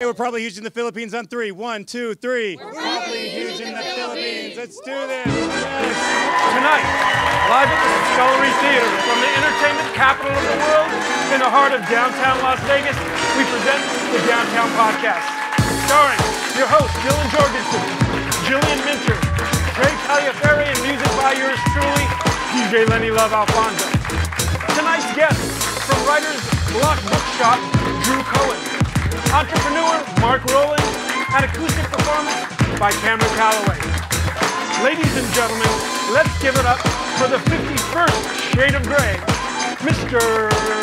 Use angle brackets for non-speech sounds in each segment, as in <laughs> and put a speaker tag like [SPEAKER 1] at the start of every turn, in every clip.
[SPEAKER 1] Hey, we're probably huge in the Philippines on three. One, two, three. We're probably huge in the Philippines. Let's do this. Yes.
[SPEAKER 2] Tonight, live at the Scullery Theater from the entertainment capital of the world in the heart of downtown Las Vegas, we present the Downtown Podcast. Starring your host, Dylan Jorgensen, Jillian Minter, Trey Taliaferri, and music by yours truly, DJ Lenny Love Alfonso. Tonight's guest from Writers Block Bookshop, Drew Cohen. Entrepreneur Mark Rowland, and acoustic performance by Cameron Calloway. Ladies and gentlemen, let's give it up for the 51st Shade of Grey, Mr.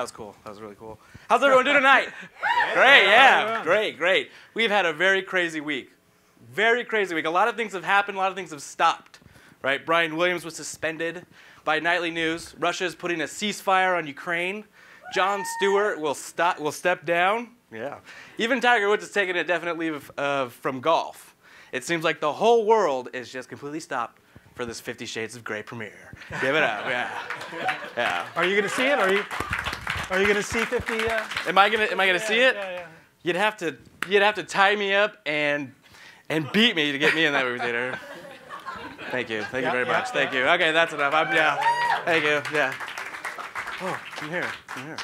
[SPEAKER 3] That was cool. That was really cool. How's everyone doing tonight? <laughs> Great, yeah. Great, great. We've had a very crazy week. Very crazy week. A lot of things have happened, a lot of things have stopped. Right? Brian Williams was suspended by Nightly News. Russia is putting a ceasefire on Ukraine. Jon Stewart will stop will step down. Yeah. Even Tiger Woods is taking a definite leave of, uh, from golf. It seems like the whole world is just completely stopped for this Fifty Shades of Grey premiere. Give it up, yeah. Yeah.
[SPEAKER 2] Are you going to see it? Are you, are you going to see 50? Uh,
[SPEAKER 3] Am I gonna Am I gonna see it?
[SPEAKER 2] yeah, yeah.
[SPEAKER 3] You'd have to You'd have to tie me up and and beat me to get me in that movie theater. Thank you. Thank
[SPEAKER 2] Yeah,
[SPEAKER 3] you very
[SPEAKER 2] yeah,
[SPEAKER 3] much. Thank you. Okay, that's enough. I'm yeah. Thank you. Yeah. Oh, I'm here. I'm here.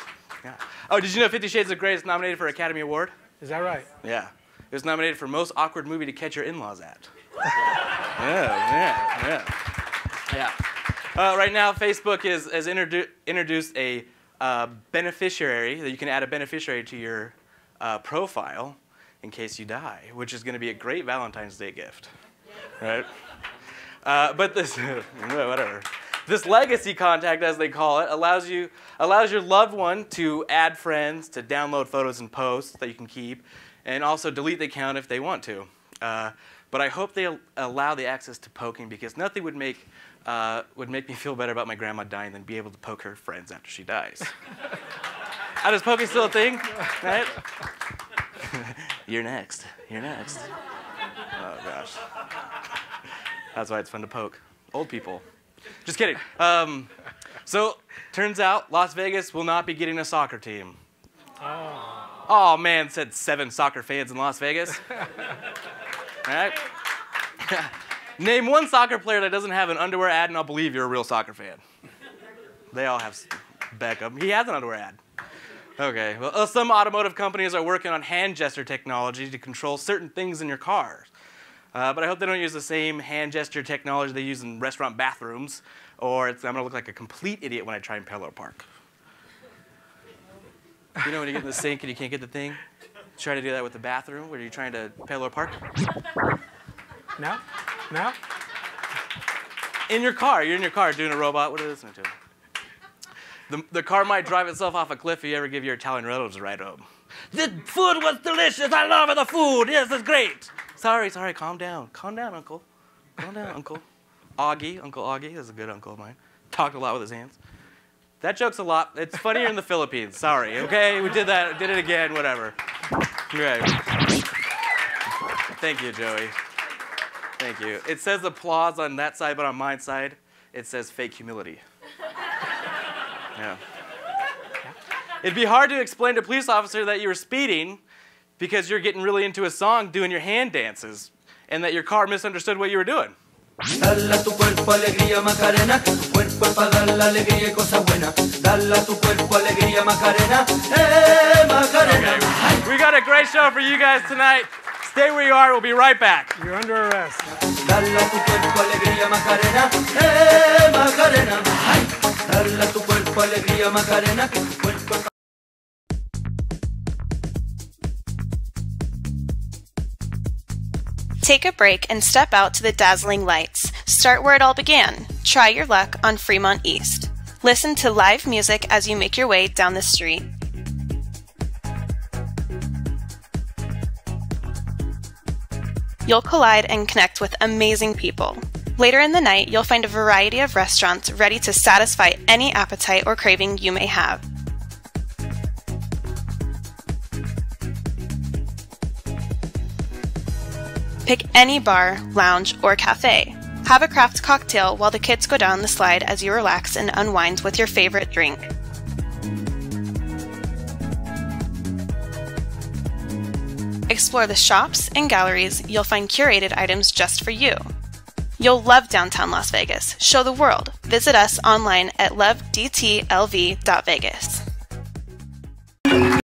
[SPEAKER 3] Yeah. Oh, did you know Fifty Shades of Grey is nominated for Academy Award?
[SPEAKER 2] Is that right?
[SPEAKER 3] Yeah. It was nominated for most awkward movie to catch your in-laws at. <laughs> yeah, yeah, yeah. Yeah. Uh, right now, Facebook is, has introdu- introduced a beneficiary that you can add a beneficiary to your uh, profile in case you die, which is going to be a great Valentine's Day gift, right? Uh, but this, <laughs> whatever. This legacy contact, as they call it, allows you allows your loved one to add friends, to download photos and posts that you can keep, and also delete the account if they want to. Uh, but I hope they allow the access to poking because nothing would make uh, would make me feel better about my grandma dying than be able to poke her friends after she dies. How does poking still a thing? Right? <laughs> You're next. You're next. Oh gosh. That's why it's fun to poke old people. Just kidding. Um, so, turns out Las Vegas will not be getting a soccer team. Oh. man, said seven soccer fans in Las Vegas. All <laughs> right. <laughs> Name one soccer player that doesn't have an underwear ad, and I'll believe you're a real soccer fan. They all have Beckham. He has an underwear ad. Okay. Well, uh, some automotive companies are working on hand gesture technology to control certain things in your cars. Uh, but I hope they don't use the same hand gesture technology they use in restaurant bathrooms, or it's, I'm gonna look like a complete idiot when I try and parallel park. You know when you get in the sink and you can't get the thing? Try to do that with the bathroom where you're trying to parallel park.
[SPEAKER 2] Now? Now?
[SPEAKER 3] In your car, you're in your car doing a robot. What are you listening to? The, the car might drive itself off a cliff if you ever give your Italian relatives a ride home. The food was delicious. I love the food. Yes, it's great. Sorry, sorry. Calm down. Calm down, Uncle. Calm down, Uncle. Augie, Uncle Augie is a good uncle of mine. Talked a lot with his hands. That joke's a lot. It's funnier in the Philippines. Sorry. Okay, we did that. Did it again. Whatever. Right. Thank you, Joey. Thank you. It says applause on that side, but on my side, it says fake humility. <laughs> Yeah. It'd be hard to explain to a police officer that you were speeding because you're getting really into a song doing your hand dances and that your car misunderstood what you were doing.
[SPEAKER 4] Dale a tu cuerpo alegría Macarena, que tu cuerpo es para dar la alegría y cosas buenas. Dale a tu cuerpo alegría Macarena, eh Macarena. Ay,
[SPEAKER 3] We got a great show for you guys tonight. Stay where you are. We'll be right back.
[SPEAKER 2] You're under arrest.
[SPEAKER 4] Dale a tu cuerpo alegría Macarena, eh Macarena. Dale a tu cuerpo alegría Macarena, que tu cuerpo
[SPEAKER 5] Take a break and step out to the dazzling lights. Start where it all began. Try your luck on Fremont East. Listen to live music as you make your way down the street. You'll collide and connect with amazing people. Later in the night, you'll find a variety of restaurants ready to satisfy any appetite or craving you may have. Pick any bar, lounge, or cafe. Have a craft cocktail while the kids go down the slide as you relax and unwind with your favorite drink. Explore the shops and galleries, you'll find curated items just for you. You'll love downtown Las Vegas. Show the world. Visit us online at lovedtlv.vegas.